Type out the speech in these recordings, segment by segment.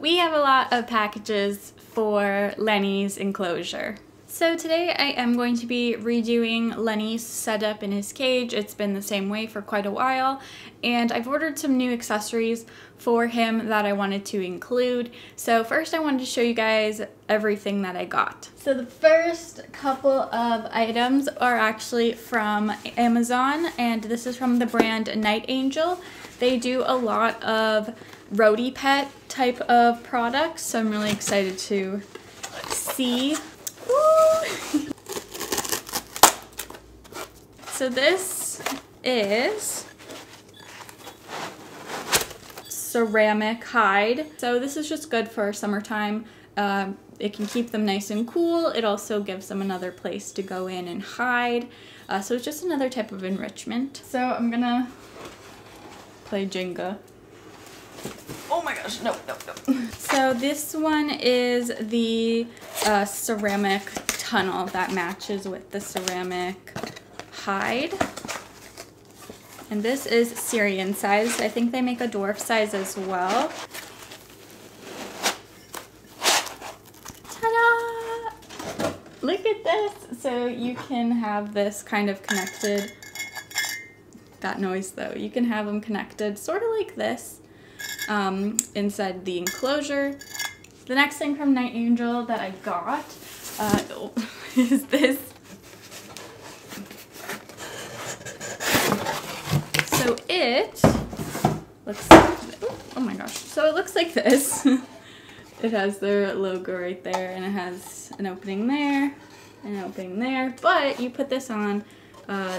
we have a lot of packages for Lenny's enclosure. So today I am going to be redoing Lenny's setup in his cage. It's been the same way for quite a while and I've ordered some new accessories for him that I wanted to include. So first I wanted to show you guys everything that I got. So the first couple of items are actually from Amazon and this is from the brand NiteAngel. They do a lot of roadie pet type of products so I'm really excited to see so this is ceramic hide. So this is just good for summertime. Um, it can keep them nice and cool. It also gives them another place to go in and hide. Uh, so it's just another type of enrichment. So I'm gonna play Jenga. Oh my gosh, no, no, no. so this one is the uh, ceramic tunnel that matches with the ceramic hide. And this is Syrian size. I think they make a dwarf size as well. Ta-da! Look at this! So you can have this kind of connected, that noise though, you can have them connected sort of like this um, inside the enclosure. The next thing from NiteAngel that I got uh, is this. So it looks like, oh my gosh. So it looks like this. it has their logo right there and it has an opening there, an opening there, but you put this on uh,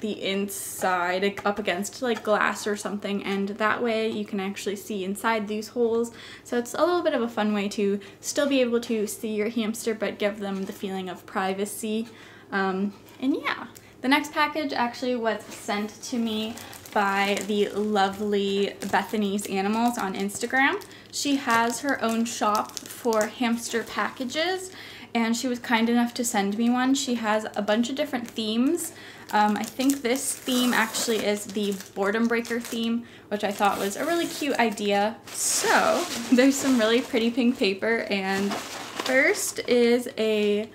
the inside up against like glass or something and that way you can actually see inside these holes so it's a little bit of a fun way to still be able to see your hamster but give them the feeling of privacy um, and yeah the next package actually was sent to me by the lovely Bethany's Animals on Instagram. She has her own shop for hamster packages and she was kind enough to send me one. She has a bunch of different themes um, I think this theme actually is the Boredom Breaker theme, which I thought was a really cute idea. So there's some really pretty pink paper and first is a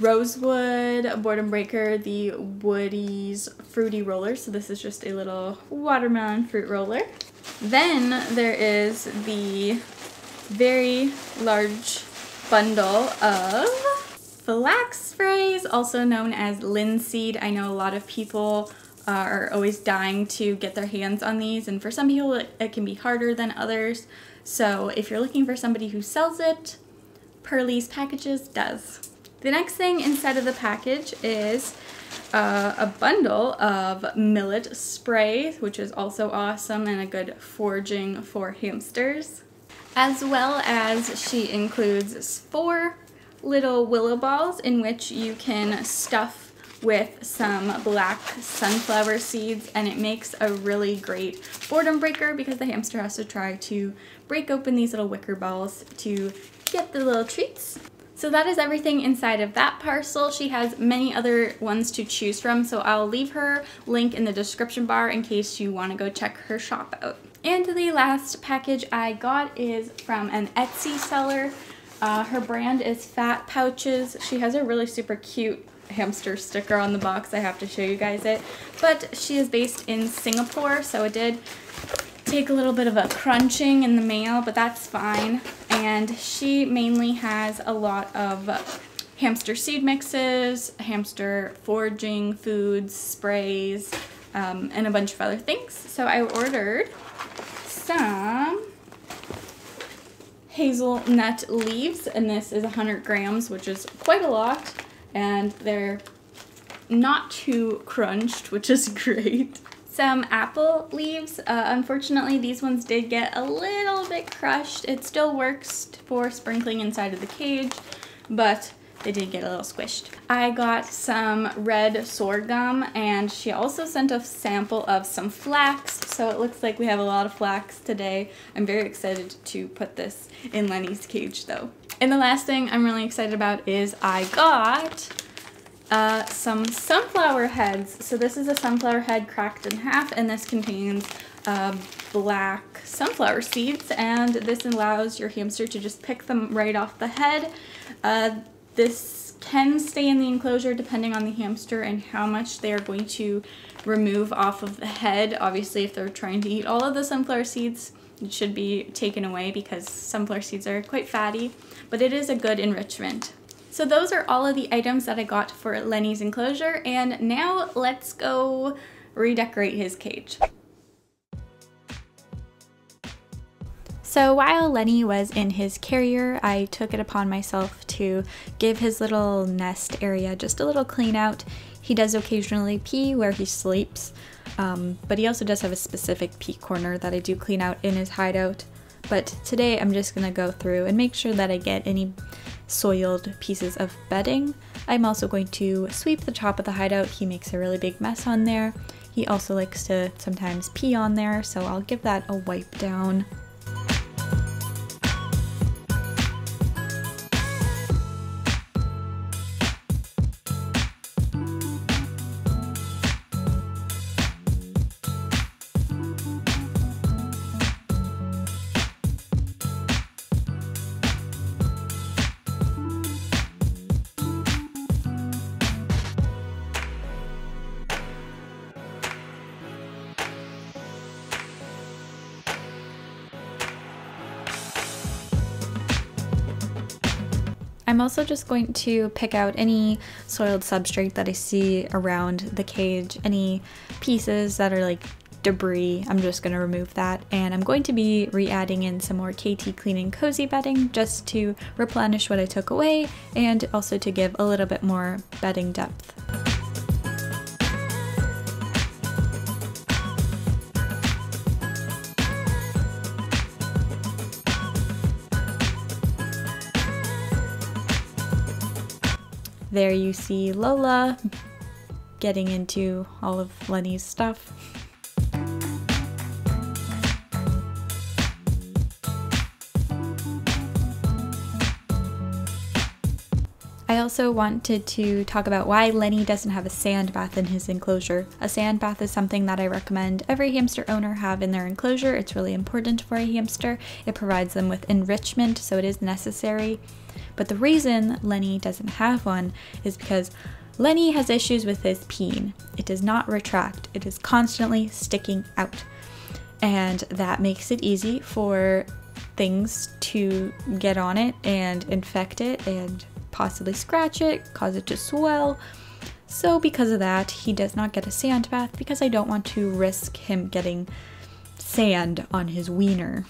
Rosewood Boredom Breaker, the Woody's Fruity Roller. So this is just a little watermelon fruit roller. Then there is the very large bundle of flax sprays, also known as linseed. I know a lot of people are always dying to get their hands on these, and for some people it, it can be harder than others. So if you're looking for somebody who sells it, Pearly's Packages does. The next thing inside of the package is uh, a bundle of millet spray, which is also awesome and a good foraging for hamsters. As well as she includes four little willow balls in which you can stuff with some black sunflower seeds and it makes a really great boredom breaker because the hamster has to try to break open these little wicker balls to get the little treats. So that is everything inside of that parcel. She has many other ones to choose from, so I'll leave her link in the description bar in case you want to go check her shop out. And the last package I got is from an Etsy seller. Uh, her brand is Fat Pouches. She has a really super cute hamster sticker on the box. I have to show you guys it. But she is based in Singapore, so it did take a little bit of a crunching in the mail, but that's fine. And she mainly has a lot of hamster seed mixes, hamster foraging foods, sprays, um, and a bunch of other things. So I ordered some hazelnut leaves, and this is 100 grams, which is quite a lot, and they're not too crunched, which is great. Some apple leaves. Uh, unfortunately, these ones did get a little bit crushed. It still works for sprinkling inside of the cage, but they did get a little squished. I got some red sorghum and she also sent a sample of some flax. So it looks like we have a lot of flax today. I'm very excited to put this in Lenny's cage though. And the last thing I'm really excited about is I got uh, some sunflower heads. So this is a sunflower head cracked in half and this contains uh, black sunflower seeds and this allows your hamster to just pick them right off the head. Uh, this can stay in the enclosure depending on the hamster and how much they are going to remove off of the head. Obviously if they're trying to eat all of the sunflower seeds it should be taken away because sunflower seeds are quite fatty but it is a good enrichment. So those are all of the items that I got for Lenny's enclosure and now let's go redecorate his cage. So while Lenny was in his carrier, I took it upon myself to give his little nest area just a little clean out. He does occasionally pee where he sleeps, um, but he also does have a specific pee corner that I do clean out in his hideout. But today I'm just gonna go through and make sure that I get any soiled pieces of bedding. I'm also going to sweep the top of the hideout. He makes a really big mess on there. He also likes to sometimes pee on there, so I'll give that a wipe down. I'm also just going to pick out any soiled substrate that I see around the cage, any pieces that are like debris, I'm just going to remove that. And I'm going to be re-adding in some more Kaytee Clean and Cozy bedding just to replenish what I took away and also to give a little bit more bedding depth. There you see Lola getting into all of Lenny's stuff. Also wanted to talk about why Lenny doesn't have a sand bath in his enclosure. A sand bath is something that I recommend every hamster owner have in their enclosure. It's really important for a hamster. It provides them with enrichment, so it is necessary. But the reason Lenny doesn't have one is because Lenny has issues with his peen. It does not retract, it is constantly sticking out. And that makes it easy for things to get on it and infect it and possibly scratch it, cause it to swell. So, because of that, he does not get a sand bath because I don't want to risk him getting sand on his wiener.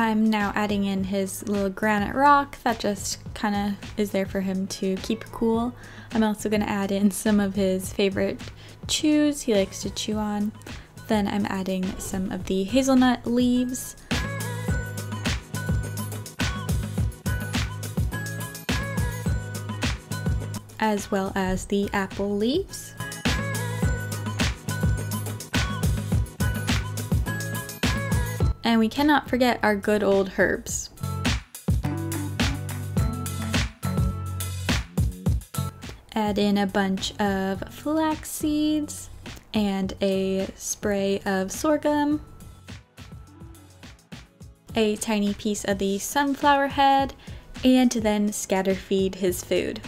I'm now adding in his little granite rock that just kind of is there for him to keep cool. I'm also going to add in some of his favorite chews he likes to chew on. Then I'm adding some of the hazelnut leaves. As well as the apple leaves. And we cannot forget our good old herbs. Add in a bunch of flax seeds and a spray of sorghum, a tiny piece of the sunflower head, and then scatter feed his food.